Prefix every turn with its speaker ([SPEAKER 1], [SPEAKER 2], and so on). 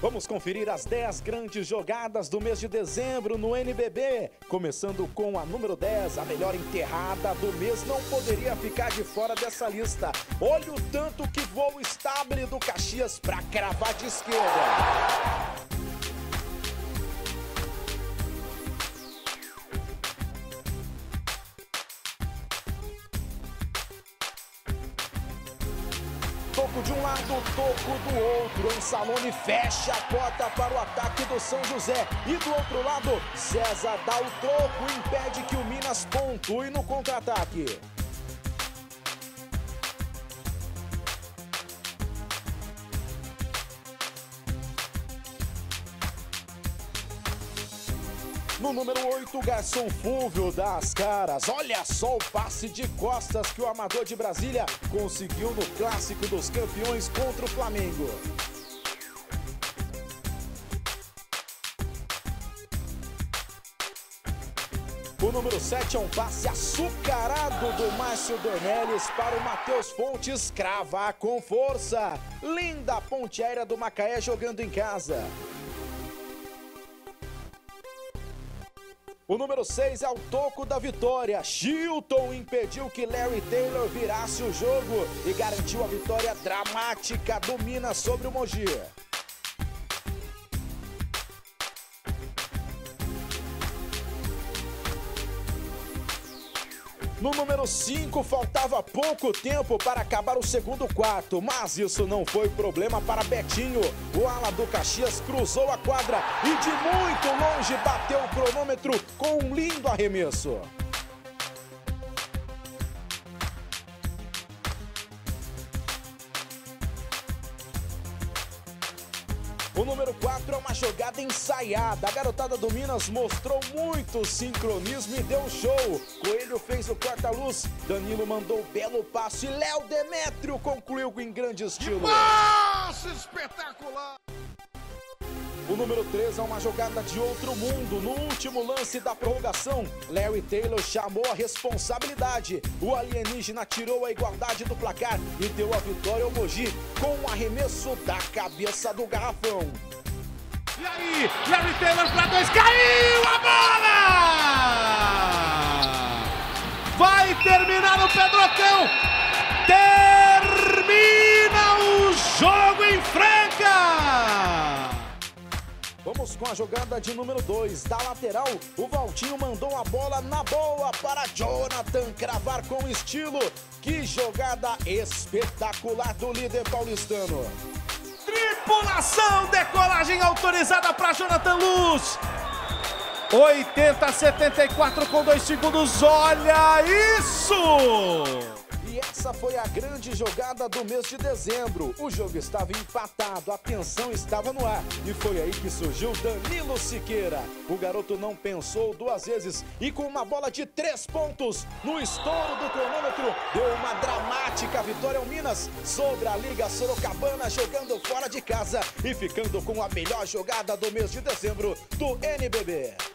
[SPEAKER 1] Vamos conferir as 10 grandes jogadas do mês de dezembro no NBB. Começando com a número 10, a melhor enterrada do mês não poderia ficar de fora dessa lista. Olha o tanto que voa o estable do Caxias para cravar de esquerda. Toco de um lado, toco do outro. Ansalone fecha a porta para o ataque do São José. E do outro lado, César dá o troco impede que o Minas pontue no contra-ataque. No número 8, Garçom Fúvio das Caras. Olha só o passe de costas que o Amador de Brasília conseguiu no Clássico dos Campeões contra o Flamengo. O número 7 é um passe açucarado do Márcio Dornelles para o Matheus Fontes cravar com força. Linda ponte aérea do Macaé jogando em casa. O número 6 é o toco da vitória. Chilton impediu que Larry Taylor virasse o jogo e garantiu a vitória dramática do Minas sobre o Mogi. No número 5, faltava pouco tempo para acabar o segundo quarto, mas isso não foi problema para Betinho. O ala do Caxias cruzou a quadra e de muito longe bateu o cronômetro com um lindo arremesso. O número 4 é uma jogada ensaiada. A garotada do Minas mostrou muito sincronismo e deu show. Coelho fez o corta-luz, Danilo mandou belo passe e Léo Demétrio concluiu em grande estilo.
[SPEAKER 2] Passe espetacular!
[SPEAKER 1] O número 3 é uma jogada de outro mundo. No último lance da prorrogação, Larry Taylor chamou a responsabilidade. O alienígena tirou a igualdade do placar e deu a vitória ao Mogi com um arremesso da cabeça do garrafão.
[SPEAKER 2] E aí, Larry Taylor para dois, caiu a bola! Vai terminar o Pedrotão! Termina o jogo em Franca!
[SPEAKER 1] Vamos com a jogada de número 2. Da lateral, o Valtinho mandou a bola na boa para Jonathan cravar com estilo. Que jogada espetacular do líder paulistano.
[SPEAKER 2] Tripulação, decolagem autorizada para Jonathan Luz. 80 a 74 com 2 segundos, olha isso!
[SPEAKER 1] Essa foi a grande jogada do mês de dezembro. O jogo estava empatado, a tensão estava no ar. E foi aí que surgiu Danilo Siqueira. O garoto não pensou duas vezes e com uma bola de três pontos no estouro do cronômetro, deu uma dramática vitória ao Minas sobre a Liga Sorocabana, jogando fora de casa e ficando com a melhor jogada do mês de dezembro do NBB.